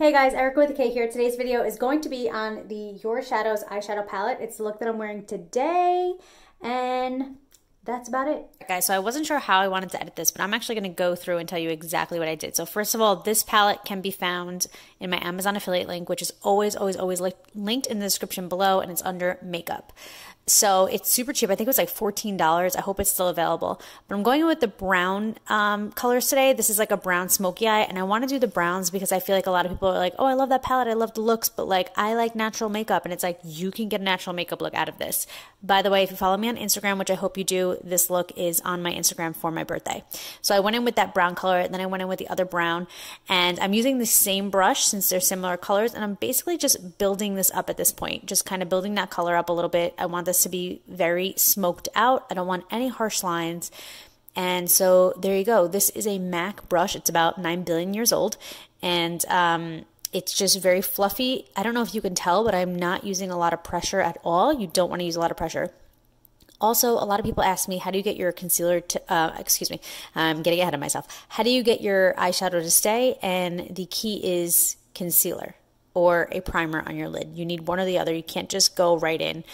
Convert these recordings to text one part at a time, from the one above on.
Hey guys, Erika with a K here. Today's video is going to be on the Your Shadows eyeshadow palette. It's the look that I'm wearing today, and that's about it. Guys, so I wasn't sure how I wanted to edit this, but I'm actually going to go through and tell you exactly what I did. So first of all, this palette can be found in my Amazon affiliate link, which is always, always, always linked in the description below, and it's under makeup. So it's super cheap. I think it was like $14. I hope it's still available. But I'm going with the brown um, colors today. This is like a brown smoky eye. And I want to do the browns because I feel like a lot of people are like, oh, I love that palette. I love the looks. But like, I like natural makeup. And it's like, you can get a natural makeup look out of this. By the way, if you follow me on Instagram, which I hope you do, this look is on my Instagram for my birthday. So I went in with that brown color. And then I went in with the other brown. And I'm using the same brush since they're similar colors. And I'm basically just building this up at this point. Just kind of building that color up a little bit. I want this to be very smoked out. I don't want any harsh lines. And so there you go. This is a MAC brush. It's about 9 billion years old. And um, it's just very fluffy. I don't know if you can tell, but I'm not using a lot of pressure at all. You don't want to use a lot of pressure. Also, a lot of people ask me, how do you get your concealer to, uh, excuse me, I'm getting ahead of myself. How do you get your eyeshadow to stay? And the key is concealer or a primer on your lid. You need one or the other. You can't just go right in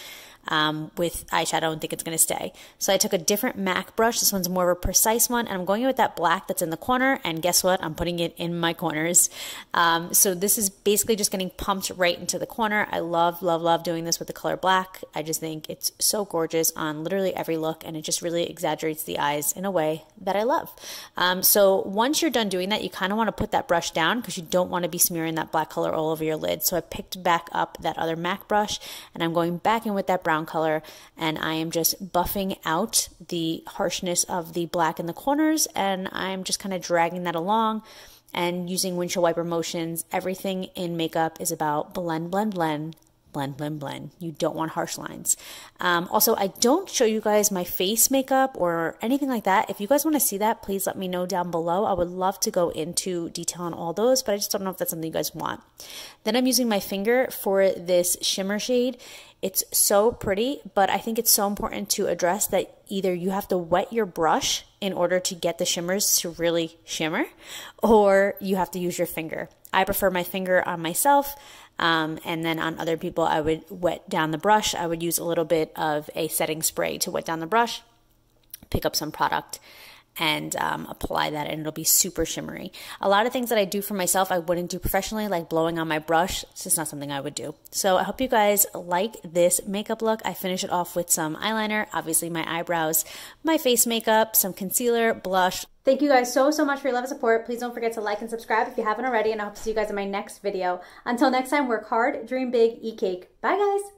um, with eyeshadow and think it's going to stay. So I took a different MAC brush. This one's more of a precise one, and I'm going in with that black that's in the corner. And guess what? I'm putting it in my corners. Um, so this is basically just getting pumped right into the corner. I love, love, love doing this with the color black. I just think it's so gorgeous on literally every look, and it just really exaggerates the eyes in a way that I love. Um, so once you're done doing that, you kind of want to put that brush down because you don't want to be smearing that black color all over your lid. So I picked back up that other MAC brush, and I'm going back in with that brown brown color and I am just buffing out the harshness of the black in the corners and I'm just kind of dragging that along and using windshield wiper motions. Everything in makeup is about blend, blend, blend, blend, blend, blend. You don't want harsh lines. Um, also, I don't show you guys my face makeup or anything like that. If you guys want to see that, please let me know down below. I would love to go into detail on all those, but I just don't know if that's something you guys want. Then I'm using my finger for this shimmer shade. It's so pretty, but I think it's so important to address that either you have to wet your brush in order to get the shimmers to really shimmer, or you have to use your finger. I prefer my finger on myself. Um, and then on other people, I would wet down the brush. I would use a little bit of a setting spray to wet down the brush, pick up some product, and um, apply that and it'll be super shimmery. A lot of things that I do for myself I wouldn't do professionally like blowing on my brush. It's just not something I would do. So I hope you guys like this makeup look. I finish it off with some eyeliner, obviously my eyebrows, my face makeup, some concealer, blush. Thank you guys so, so much for your love and support. Please don't forget to like and subscribe if you haven't already and I hope to see you guys in my next video. Until next time, work hard, dream big, eat cake. Bye guys!